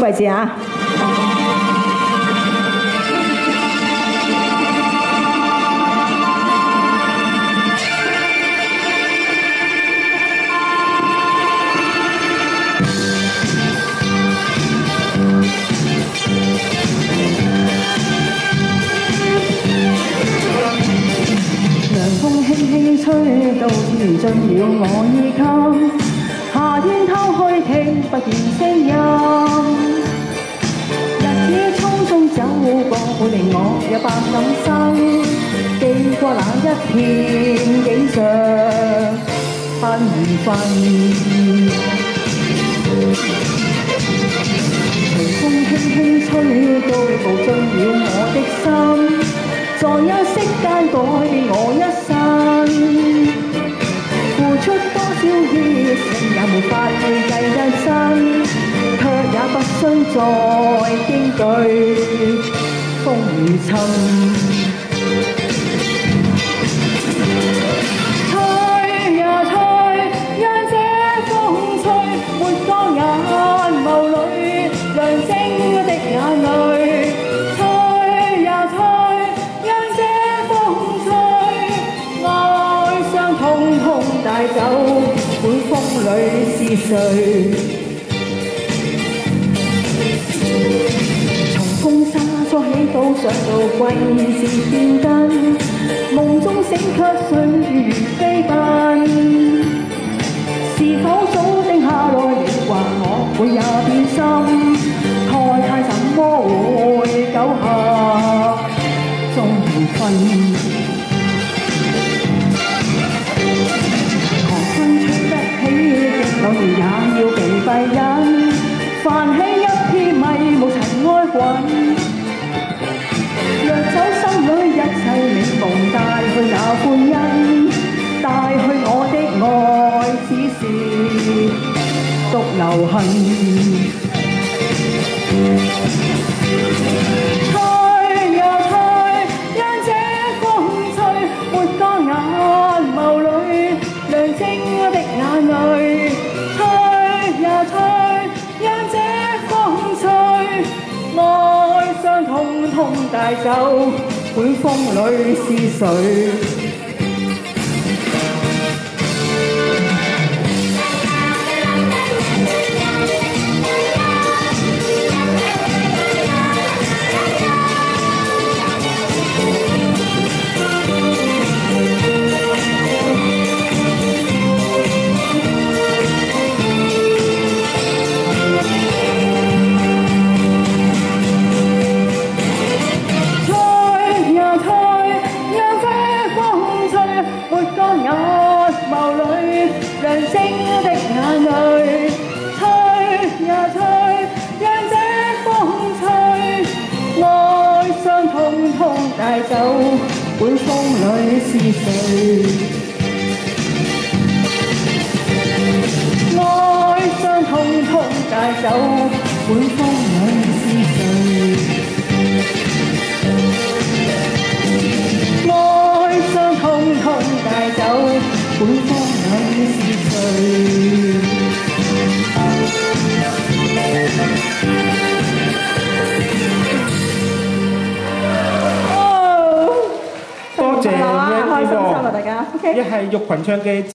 快吃啊！凉风轻轻吹到天进了我衣襟，夏天偷去听不见声音。百感生。記過那一片景象，不緣分。隨風輕輕吹到步進了我的心，在一息間改變我一生。付出多少热诚也沒法去計一生，卻也不需再驚懼風雨侵。吹呀吹，讓這風吹，抹乾眼眸裏亮晶的眼淚。吹呀吹，讓這風吹，哀傷通通帶走，管風裏是誰？从风沙初起到上到季节变更，梦中醒却岁月飞奔。是否早定下来了，或我会也变心？慨叹什么会久合终缘分？狂风吹得起的我们也要被闭忍，泛起一片迷雾尘埃滚。 独留恨，吹呀吹，让这风吹，抹干眼眸里亮晶的眼泪。吹呀吹，让这风吹，哀伤通通带走，管风里是谁？通通帶走，管風裏是誰？愛傷通通帶走，管風裏是誰？愛傷通通帶走，管風一系玉群唱嘅。